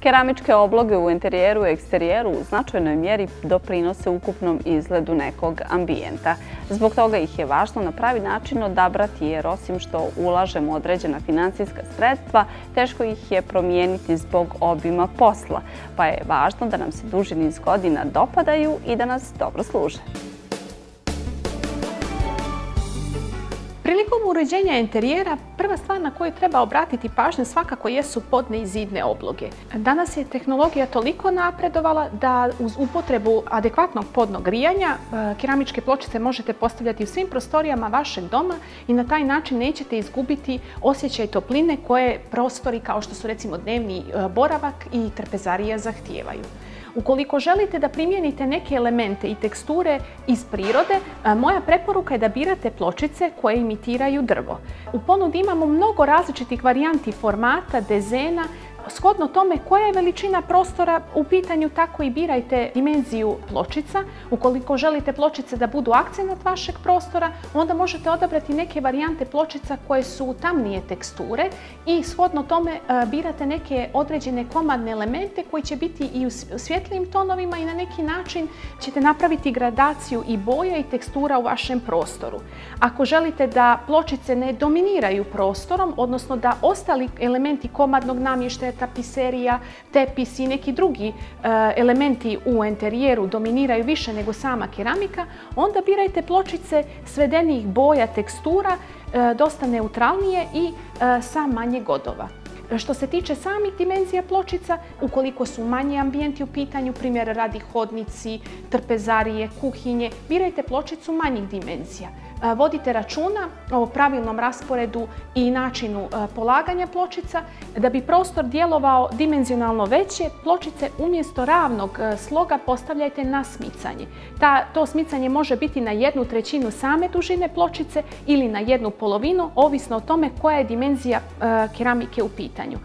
Keramičke obloge u interijeru i eksterijeru u značajnoj mjeri doprinose ukupnom izgledu nekog ambijenta. Zbog toga ih je važno na pravi način odabrati jer osim što ulažemo određena financijska sredstva, teško ih je promijeniti zbog obima posla, pa je važno da nam se duži niz godina dopadaju i da nas dobro služe. Prilikom uređenja interijera, prva stvar na koju treba obratiti pažnju svakako jesu podne i zidne obloge. Danas je tehnologija toliko napredovala da uz upotrebu adekvatnog podnog grijanja e, keramičke pločice možete postavljati u svim prostorijama vašeg doma i na taj način nećete izgubiti osjećaj topline koje prostori kao što su recimo dnevni e, boravak i trpezarija zahtijevaju. Ukoliko želite da primijenite neke elemente i teksture iz prirode, moja preporuka je da birate pločice koje imitiraju drvo. U ponudi imamo mnogo različitih varijanti formata, dezena, Shodno tome koja je veličina prostora u pitanju, tako i birajte dimenziju pločica. Ukoliko želite pločice da budu akcenat vašeg prostora, onda možete odabrati neke varijante pločica koje su tamnije teksture i shodno tome e, birate neke određene komadne elemente koji će biti i u svjetlijim tonovima i na neki način ćete napraviti gradaciju i boja i tekstura u vašem prostoru. Ako želite da pločice ne dominiraju prostorom, odnosno da ostali elementi komadnog namještaja tapiserija, tepis i neki drugi e, elementi u interijeru dominiraju više nego sama keramika, onda birajte pločice svedenih boja, tekstura, e, dosta neutralnije i e, sa manje godova. Što se tiče samih dimenzija pločica, ukoliko su manji ambijenti u pitanju, primjer radi hodnici, trpezarije, kuhinje, birajte pločicu manjih dimenzija vodite računa o pravilnom rasporedu i načinu polaganja pločica. Da bi prostor djelovao dimenzionalno veće, pločice umjesto ravnog sloga postavljajte na smicanje. to smicanje može biti na jednu trećinu same dužine pločice ili na jednu polovinu, ovisno o tome koja je dimenzija keramike u pitanju.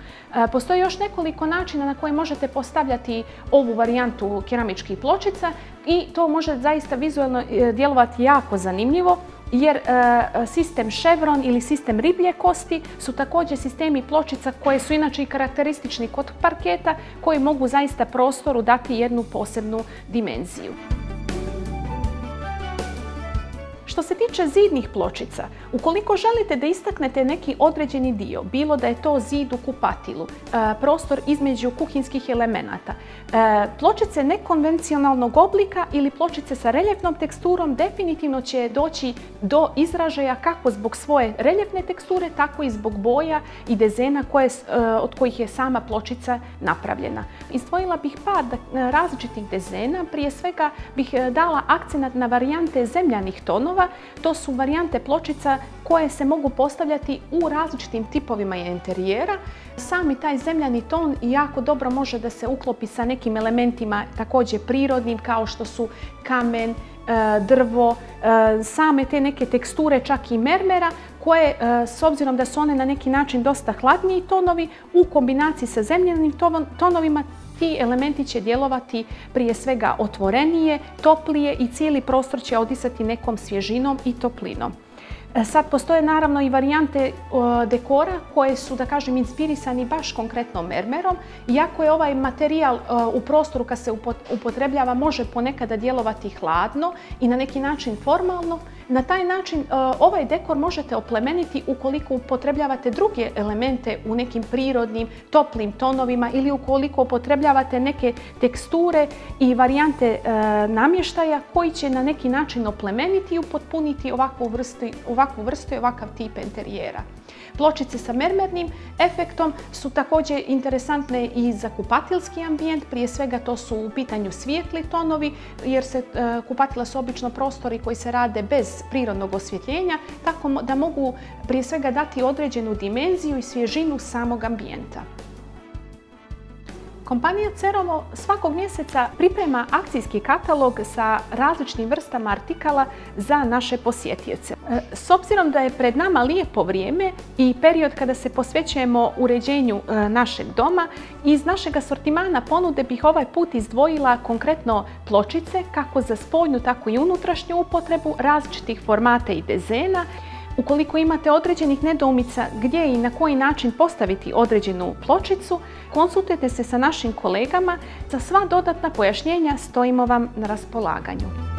Postoji još nekoliko načina na koje možete postavljati ovu varijantu keramičkih pločica i to može zaista vizualno e, djelovati jako zanimljivo jer e, sistem Chevron ili sistem riblje kosti su također sistemi pločica koje su inače i karakteristični kod parketa koji mogu zaista prostoru dati jednu posebnu dimenziju. Što se tiče zidnih pločica, ukoliko želite da istaknete neki određeni dio, bilo da je to zid u kupatilu, e, prostor između kuhinskih elemenata, e, pločice nekonvencionalnog oblika ili pločice sa reljefnom teksturom definitivno će doći do izražaja kako zbog svoje reljefne teksture, tako i zbog boja i dezena e, od kojih je sama pločica napravljena. Izdvojila bih par različitih dezena, prije svega bih dala akcenat na varijante zemljanih tonova to su varijante pločica koje se mogu postavljati u različitim tipovima interijera. Sami taj zemljani ton jako dobro može da se uklopi sa nekim elementima također prirodnim kao što su kamen, e, drvo, e, same te neke teksture čak i mermera koje e, s obzirom da su one na neki način dosta hladniji tonovi u kombinaciji sa zemljanim tonovima ti elementi će djelovati prije svega otvorenije, toplije i cijeli prostor će odisati nekom svježinom i toplinom. E, sad postoje naravno i varijante dekora koje su, da kažem, inspirisani baš konkretno mermerom. Iako je ovaj materijal u prostoru kad se upotrebljava može ponekada djelovati hladno i na neki način formalno, na taj način e, ovaj dekor možete oplemeniti ukoliko upotrebljavate druge elemente u nekim prirodnim, toplim tonovima ili ukoliko upotrebljavate neke teksture i varijante e, namještaja koji će na neki način oplemeniti i upotpuniti ovakvu vrstu, ovakvu vrstu i ovakav tip interijera. Pločice sa mermernim efektom su također interesantne i za kupatilski ambijent. Prije svega to su u pitanju svijetli tonovi jer se e, kupatila su obično prostori koji se rade bez prirodnog osvjetljenja tako da mogu prije svega dati određenu dimenziju i svježinu samog ambijenta. Kompanija Cerovo svakog mjeseca priprema akcijski katalog sa različitim vrstama artikala za naše posjetioce. E, s obzirom da je pred nama lijepo vrijeme i period kada se posvećujemo uređenju e, našeg doma, iz našeg asortimana ponude bih ovaj put izdvojila konkretno pločice kako za spoljnu tako i unutrašnju upotrebu različitih formata i dezena Ukoliko imate određenih nedoumica gdje i na koji način postaviti određenu pločicu, konsultujte se sa našim kolegama. Za sva dodatna pojašnjenja stojimo vam na raspolaganju.